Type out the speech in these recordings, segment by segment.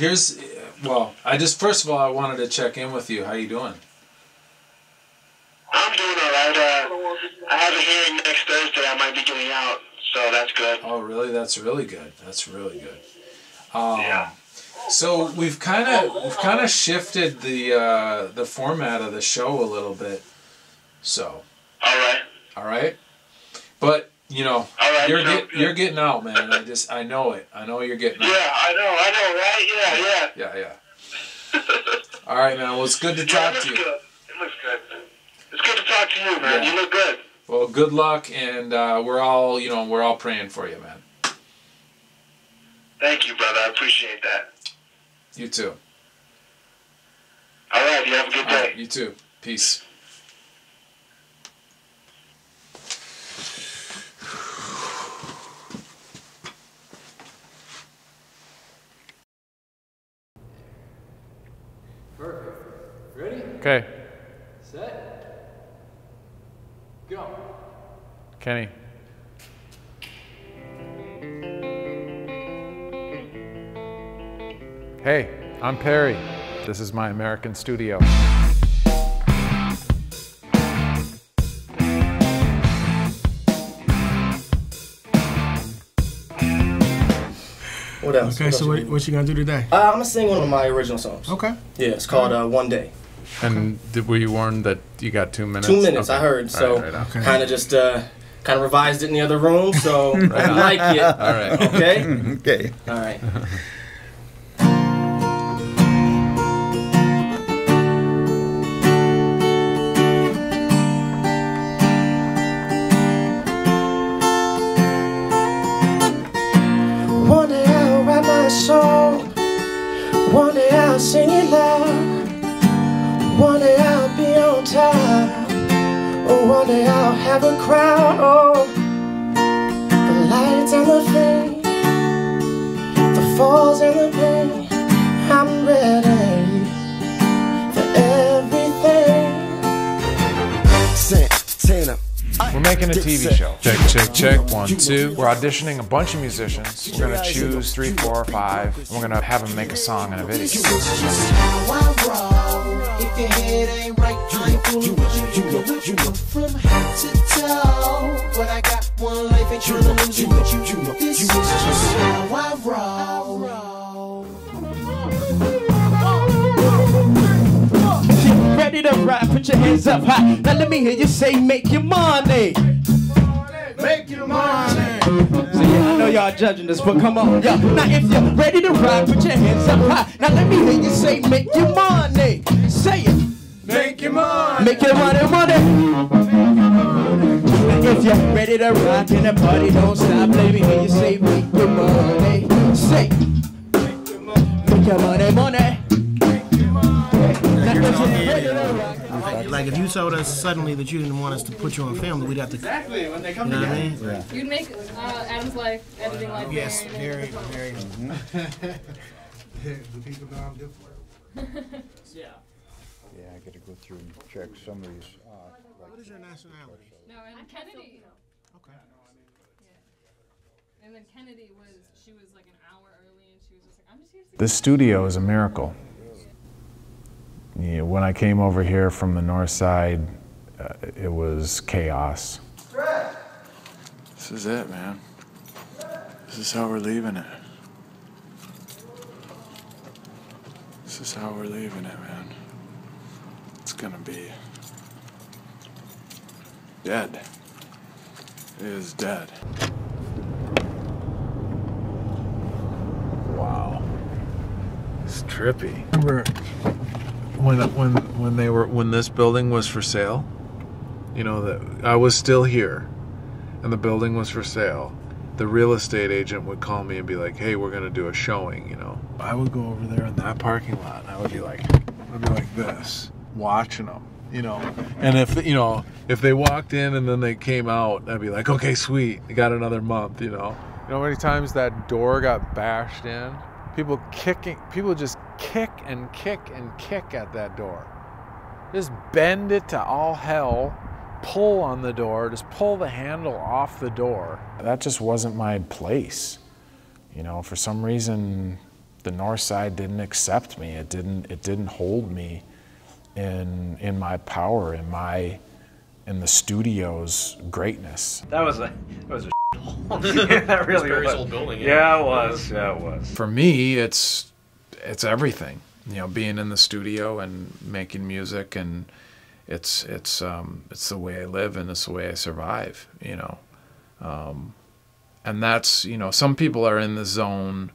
here's well, I just first of all I wanted to check in with you. How you doing? I'm doing all right. Uh, I have a hearing next Thursday. I might be getting out, so that's good. Oh, really? That's really good. That's really good. Um, Yeah. So we've kind of we've kind of shifted the uh, the format of the show a little bit. So, All right. all right, but you know right, you're get, you're getting out, man. I just I know it. I know you're getting Out. Yeah. I know. I know, right? Yeah, yeah. Yeah, yeah. All right, man. Well, it's good to talk to you. good. It looks good. It's good to talk to you, man. Yeah. You look good. Well, good luck, and uh, we're all you know we're all praying for you, man. Thank you, brother. I appreciate that. You too. All right. You have a good All day. right, you too. Peace. Okay, Set. Go. Kenny. Hey, I'm Perry. This is my American studio. What else? Okay, What so else what, you what you gonna do today? Uh, I'm gonna sing one of my original songs. Okay. Yeah, it's called uh, One Day. And did, were you warned that you got two minutes? Two minutes, I heard. So right, right. Okay. kind of just uh, kind of revised it in the other room. So if you like it, All right. okay? Okay. All right. have a crowd. Oh, the lights and the fame, the falls and the pain. I'm ready for everything. Santana. We're making a TV show. Check, check, check. One, two. We're auditioning a bunch of musicians. We're gonna choose three, four, or five. And we're gonna have them make a song and a video. Your head ain't right, I ain't fooling with you. You know, you know, from head to toe. But I got one life, ain't trying to lose you. You know, this is just how I roll. Ready to ride, put your hands up high. Now let me hear you say, make your money. Make your money. So yeah, I know y'all judging this, but come on, yo. Now if you're ready to ride, put your hands up high. Now let me hear you say, make your money. Say it. Make your money. Make your money, money. If you're ready to rock, then the party don't stop. Let me hear you say, make your money. Say, make your money, money. Now if you're ready to rock. Like, like if you told us suddenly that you didn't want us to put you on film, we'd have to. Exactly, when they come You know what I together. mean? You'd make uh, Adam's life, editing life. Yes, very, very, very. the people know I'm different. Yeah. Yeah, I gotta go through and check some of these. Uh, like What is your nationality? No, and Kennedy. Okay. And then Kennedy was, she was like an hour early, and she was just like, I'm just here to see. This studio is a miracle. Yeah, when I came over here from the north side, uh, it was chaos. This is it, man. This is how we're leaving it. This is how we're leaving it, man. It's gonna be dead. It is dead. Wow. It's trippy. Remember when when when they were when this building was for sale? You know that I was still here and the building was for sale. The real estate agent would call me and be like, "Hey, we're to do a showing," you know. I would go over there in that parking lot and I would be like I'd be like this, watching them, you know. And if you know, if they walked in and then they came out, I'd be like, "Okay, sweet. Got another month," you know. You know how many times that door got bashed in? People kicking, people just kick and kick and kick at that door. Just bend it to all hell, pull on the door, just pull the handle off the door. That just wasn't my place. You know, for some reason, the North Side didn't accept me. It didn't it didn't hold me in in my power, in my in the studio's greatness. That was a that was a yeah, that really Barry's was. old building, Yeah. yeah. it was. Yeah, it was. For me, it's it's everything. You know, being in the studio and making music, and it's it's um, it's the way I live and it's the way I survive. You know, um, and that's you know some people are in the zone,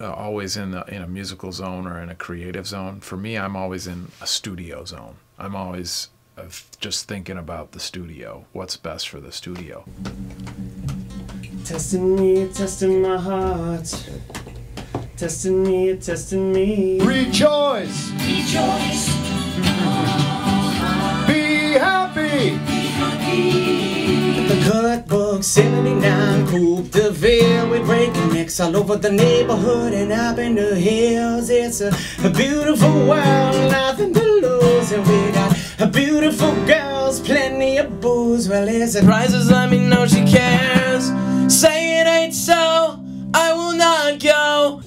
uh, always in a, in a musical zone or in a creative zone. For me, I'm always in a studio zone. I'm always uh, just thinking about the studio. What's best for the studio. Testing me, testing my heart. Testing me, testing me. Rejoice! Rejoice. Be happy! The cut book, 79 Coupe de Ville. We break necks all over the neighborhood and up in the hills. It's a, a beautiful world, nothing to lose. And we got a beautiful girls, plenty of booze. Well, it surprises, let me know she cares. Say it ain't so, I will not go.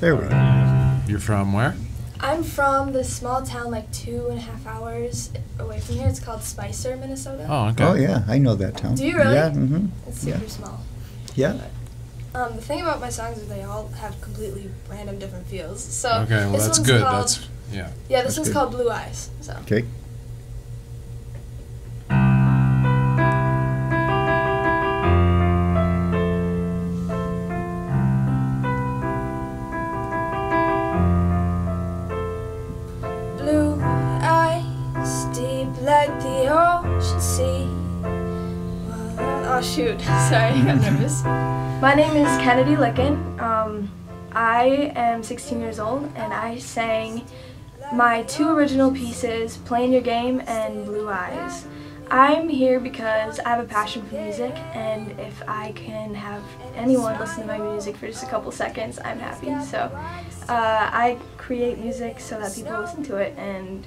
There we go. You're from where? I'm from this small town, like two and a half hours away from here. It's called Spicer, Minnesota. Oh, okay. Oh, yeah, I know that town. Do you really? Yeah, mm-hmm. It's Yeah. super small. Yeah. Um, the thing about my songs is they all have completely random different feels. So Okay, well this that's one's good. Called, That's yeah. yeah. This That's one's good. called Blue Eyes. So Okay. Oh shoot, sorry, I got nervous. My name is Kennedy Licken. Um, I am 16 years old, and I sang my two original pieces, "Playing Your Game" and "Blue Eyes." I'm here because I have a passion for music, and if I can have anyone listen to my music for just a couple seconds, I'm happy. So uh, I create music so that people listen to it, and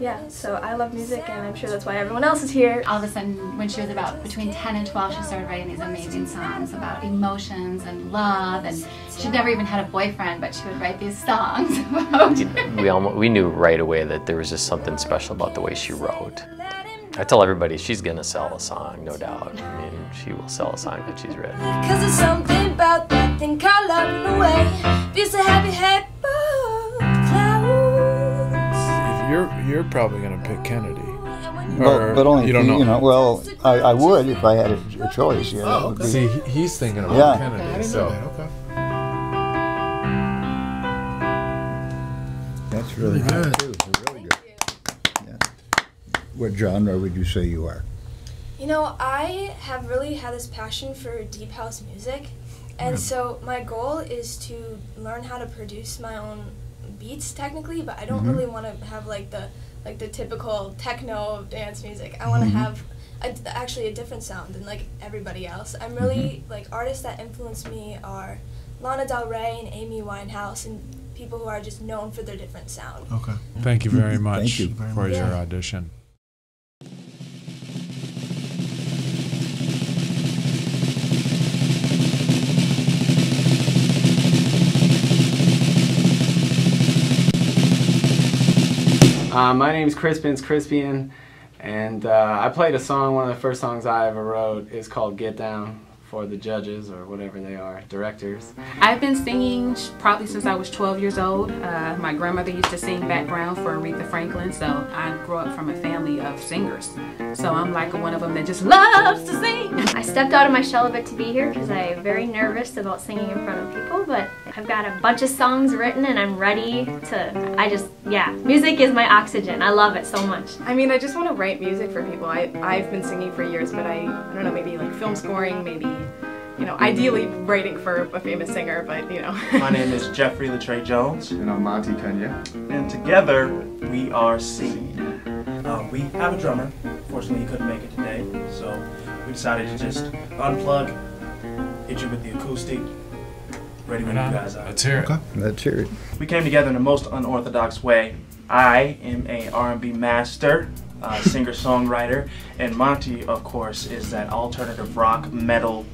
yeah, so I love music, and I'm sure that's why everyone else is here. all of a sudden, when she was about between 10 and 12, she started writing these amazing songs about emotions and love. And she'd never even had a boyfriend, but she would write these songs about. we almost, we knew right away that there was just something special about the way she wrote. I tell everybody she's gonna sell a song, no doubt. I mean, she will sell a song that she's written. Cause there's something about that thing called love in the way. Feels a You're you're probably gonna pick Kennedy. But, but only you don't know. you know. Well, I, I would if I had a, a choice. Yeah. that would be- See, he's thinking about Yeah. Kennedy. I didn't so. Okay. That's really Pretty good good. too. Really good. Yeah. What genre would you say you are? You know, I have really had this passion for deep house music, and so my goal is to learn how to produce my own beats technically, but I don't Mhm. really want to have like the like the typical techno dance music. I want to Mhm. have a, actually a different sound than like everybody else. I'm really like artists that influence me are Lana Del Rey and Amy Winehouse and people who are just known for their different sound. Okay. thank you very Thank much you very for much. your Yeah. audition. Uh, my is Crispin's Crispian, and uh, I played a song. One of the first songs I ever wrote is called "Get Down" for the judges or whatever they are, directors. I've been singing probably since I was 12 years old. Uh, my grandmother used to sing background for Aretha Franklin, so I grew up from a family of singers. So I'm like one of them that just loves to sing. I stepped out of my shell a bit to be here because I'm very nervous about singing in front of people, but I've got a bunch of songs written and I'm ready to, I just, yeah, music is my oxygen. I love it so much. I mean, I just want to write music for people. I, I've been singing for years, but I, I don't know, maybe like film scoring, maybe, you know, ideally writing for a famous singer, but you know. My name is Jeffrey Latre Jones. And I'm Monty Pena. And together we are Seed. Uh, we have a drummer. Fortunately, he couldn't make it today, so we decided to just unplug, hit you with the acoustic. Ready when you guys are. Let's hear it. Let's hear it. We came together in the most unorthodox way. I am a R&B master, uh, singer-songwriter, and Monty, of course, is that alternative rock, metal,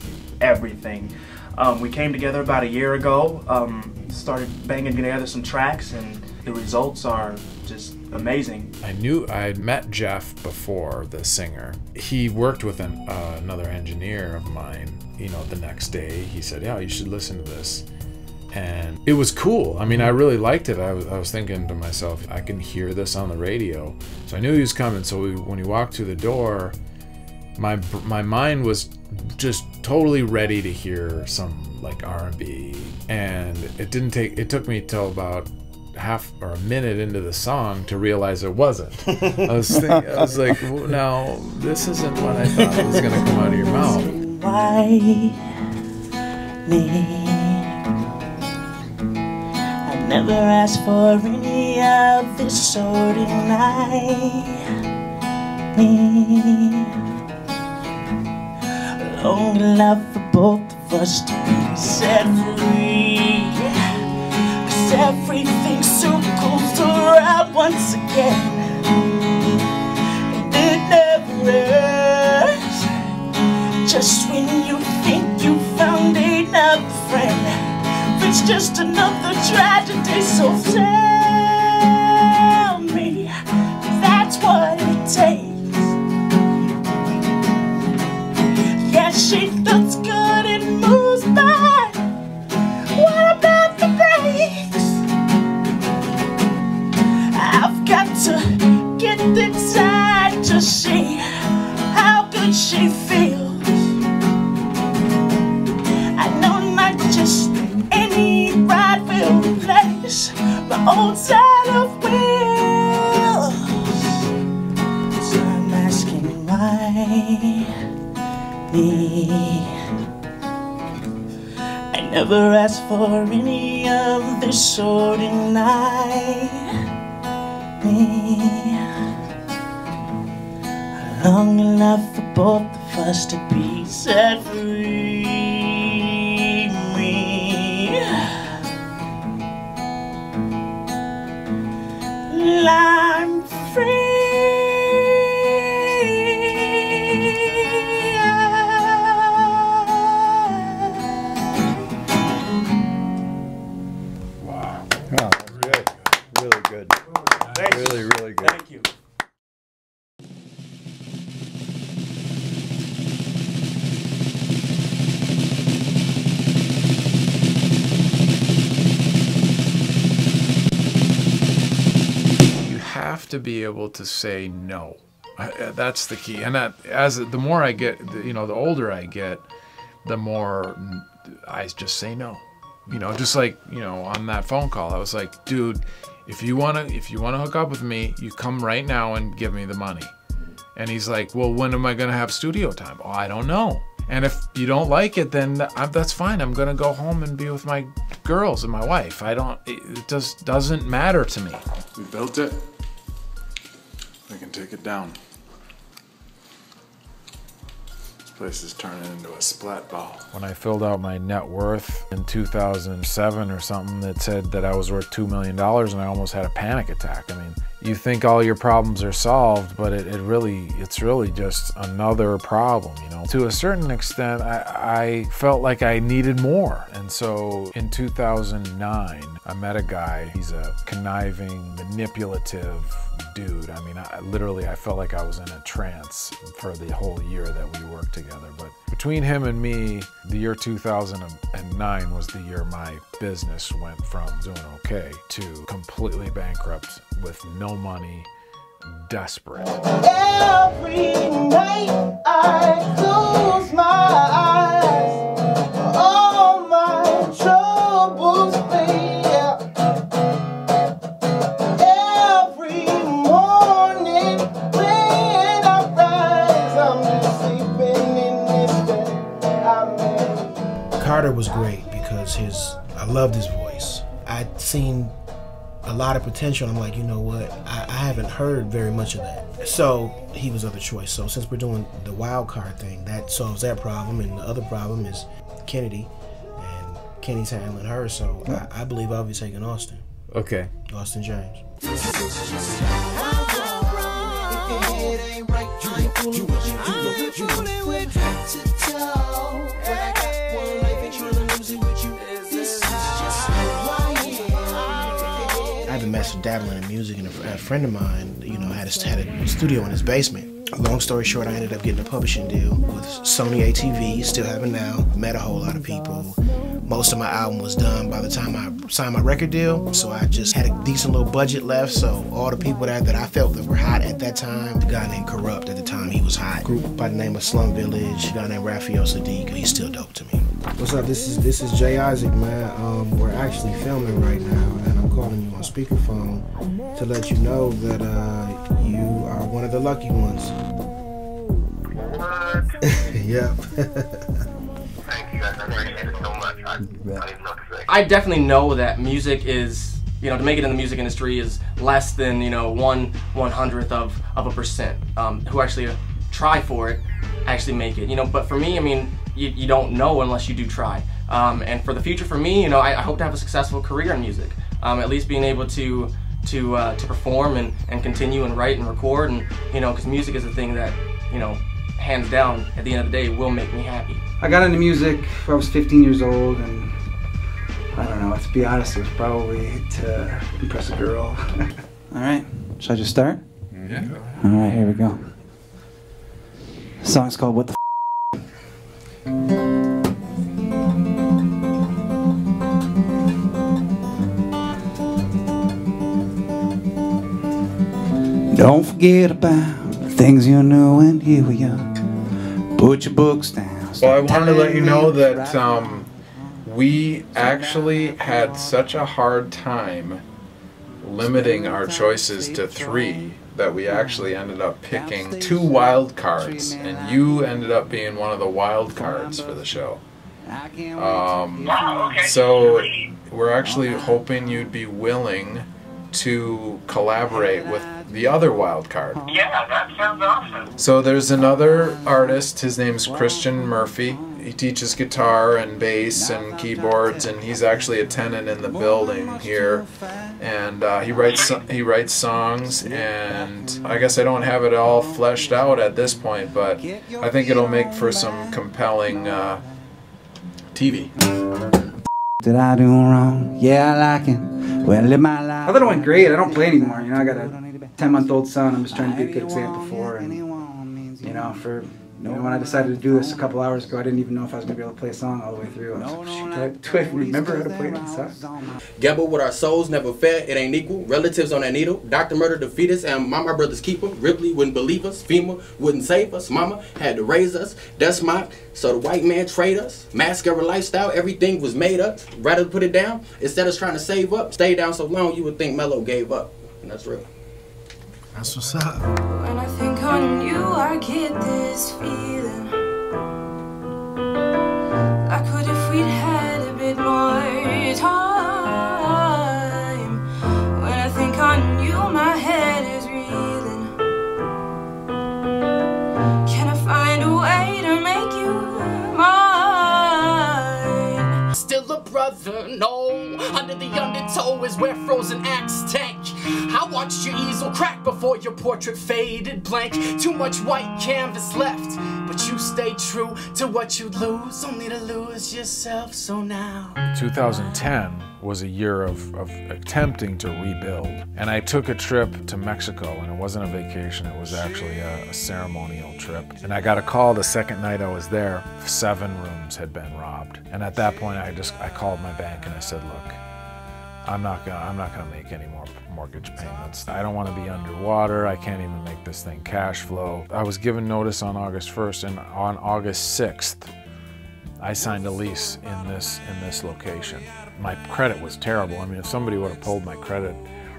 everything. Um, we came together about a year ago. Um, started banging together some tracks, and the results are just amazing. I knew I would met Jeff before, the singer. He worked with an, uh, another engineer of mine. You know, the next day he said, "Yeah, you should listen to this." And it was cool. I mean, I really liked it. I was, I was thinking to myself, I can hear this on the radio. So I knew he was coming. So we, when he walked through the door, my my mind was just totally ready to hear some like R&B and it didn't take it took me till about half or a minute into the song to realize it wasn't. I was thinking, I was like, well, now this isn't what I thought was going to come out of your mouth. Why me? I never asked for any of this of night. Me. Long enough for both of us to be set free. Cause everything circles around once again. Just another tragedy. So tell set of wheels. So I'm asking why me. I never asked for any of this. Me. Long enough for both of us to be set free. I'm to be able to say no. Uh, That's the key. And that as the more I get, you know, the older I get, the more I just say no. You know, just like you know on that phone call, I was like, dude, if you wanna if you wanna hook up with me, you come right now and give me the money. And he's like, well, when am I gonna have studio time? Oh, I don't know. And if you don't like it, then that's fine. I'm gonna go home and be with my girls and my wife. I don't. It just doesn't matter to me. We built it. We can take it down. This place is turning into a splat ball. When I filled out my net worth in 2007 or something, it said that I was worth $2 million and I almost had a panic attack. I mean, you think all your problems are solved, but it, it really, it's really just another problem, you know? To a certain extent, I, I felt like I needed more. And so in 2009, I met a guy, he's a conniving, manipulative dude. I mean, I, literally, I felt like I was in a trance for the whole year that we worked together. But between him and me, the year 2009 was the year my business went from doing okay to completely bankrupt with no money, desperate. Every night I close my eyes, all my troubles fade. Every morning when I rise, I'm just sleeping in this bed I made. Carter was great because his I loved his voice. I'd seen a lot of potential. I'm like, you know what? I, I haven't heard very much of that. So he was other choice. So since we're doing the wild card thing, that solves that problem. And the other problem is Kennedy, and Kenny's handling her. So I, I believe I'll be taking Austin. Okay. Austin James. This is just of dabbling in music, and a, a friend of mine, you know, had a, had a studio in his basement. Long story short, I ended up getting a publishing deal with Sony ATV, still have it now. Met a whole lot of people. Most of my album was done by the time I signed my record deal, so I just had a decent little budget left. So all the people that, that I felt that were hot at that time, the guy named Corrupt at the time, he was hot. Group by the name of Slum Village, a guy named Raphael Saadiq, he's still dope to me. What's up? This is this is Jay Isaac, man. Um, we're actually filming right now, calling you on speakerphone to let you know that uh, you are one of the lucky ones. yep. I definitely know that music is, you know, to make it in the music industry is less than, you know, one one hundredth of, of a percent um, who actually try for it, actually make it. You know, but for me, I mean, you, you don't know unless you do try. Um, and for the future, for me, you know, I, I hope to have a successful career in music. Um, at least being able to to uh, to perform and, and continue and write and record and you know, because music is a thing that you know, hands down, at the end of the day, will make me happy. I got into music when I was 15 years old, and I don't know, to be honest, it was probably to impress a girl. All right, should I just start? Yeah. All right, here we go. The song's called What the Don't forget about the things you knew when you were young. Put your books down. Well, I wanted to let you know that um, we actually had such a hard time limiting our choices to three that we actually ended up picking two wild cards, and you ended up being one of the wild cards for the show. Um, so we're actually hoping you'd be willing to collaborate with the other wild card. Yeah, that sounds awesome. So there's another artist, his name's Christian Murphy. He teaches guitar and bass and keyboards, and he's actually a tenant in the building here. And uh, he writes he writes songs, and I guess I don't have it all fleshed out at this point, but I think it'll make for some compelling uh, TV. Did I do wrong? Yeah, I like it. Well, live my life. I thought it went great. I don't play anymore. You know, I got a 10 month old son. I'm just trying to be a good example for. And, you know, for you know, when I decided to do this a couple hours ago, I didn't even know if I was going to be able to play a song all the way through. I was like, "Shoot, do I, do I remember how to play this song? Gamble with our souls, never fair, it ain't equal. Relatives on that needle. Doctor murdered the fetus, and my, my brother's keeper. Ripley wouldn't believe us. FEMA wouldn't save us. Mama had to raise us. That's my. So the white man trade us. Mask Mascara lifestyle, everything was made up. Rather put it down instead of trying to save up. Stay down so long, you would think Mello gave up. And that's real. That's what's up. When I think on you, I get this feeling. Like what if we'd had a bit more time? When I think on you, my head is reeling. Can I find a way to make you mine? Still a brother, no. Under the undertow is where frozen acts tank. I watched your easel crack before your portrait faded blank. Too much white canvas left, but you stayed true to what you'd lose, only to lose yourself. So now. 2010 was a year of, of attempting to rebuild. And I took a trip to Mexico, and it wasn't a vacation, it was actually a, a ceremonial trip. And I got a call the second night I was there, seven rooms had been robbed. And at that point, I just I called my bank and I said, look, I'm not gonna I'm not gonna make any more mortgage payments. I don't want to be underwater. I can't even make this thing cash flow. I was given notice on August 1st, and on August 6th, I signed a lease in this in this location. My credit was terrible. I mean, if somebody would have pulled my credit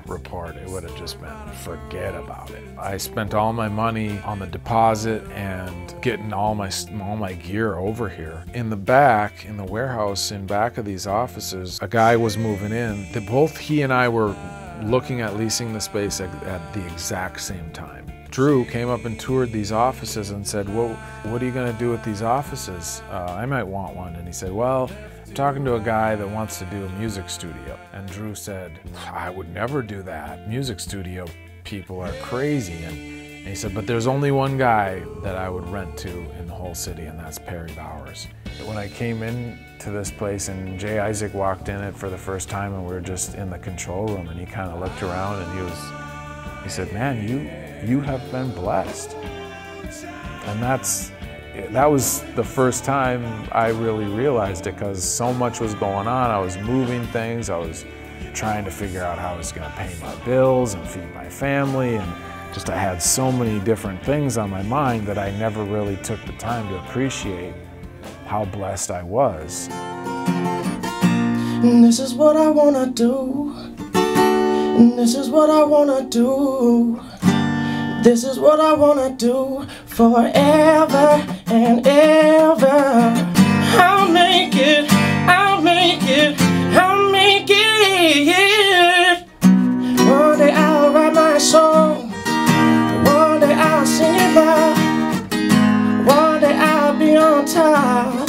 report, it would have just been forget about it. I spent all my money on the deposit and getting all my all my gear over here. In the back, in the warehouse in back of these offices, a guy was moving in. The, both he and I were looking at leasing the space at, at the exact same time. Drew came up and toured these offices and said, well, what are you going to do with these offices? Uh, I might want one. And he said, well, talking to a guy that wants to do a music studio. And Drew said, I would never do that. Music studio people are crazy. And, and he said, but there's only one guy that I would rent to in the whole city, and that's Perry Bowers. when I came in to this place and Jay Isaac walked in it for the first time and we were just in the control room and he kind of looked around and he was, he said, man, you, you have been blessed. And that's, that was the first time I really realized it because so much was going on. I was moving things. I was trying to figure out how I was going to pay my bills and feed my family. And just I had so many different things on my mind that I never really took the time to appreciate how blessed I was. This is what I wanna do. And this is what I wanna do. This is what I wanna do forever and ever. I'll make it, I'll make it, I'll make it. One day I'll write my song. One day I'll sing it loud. One day I'll be on top.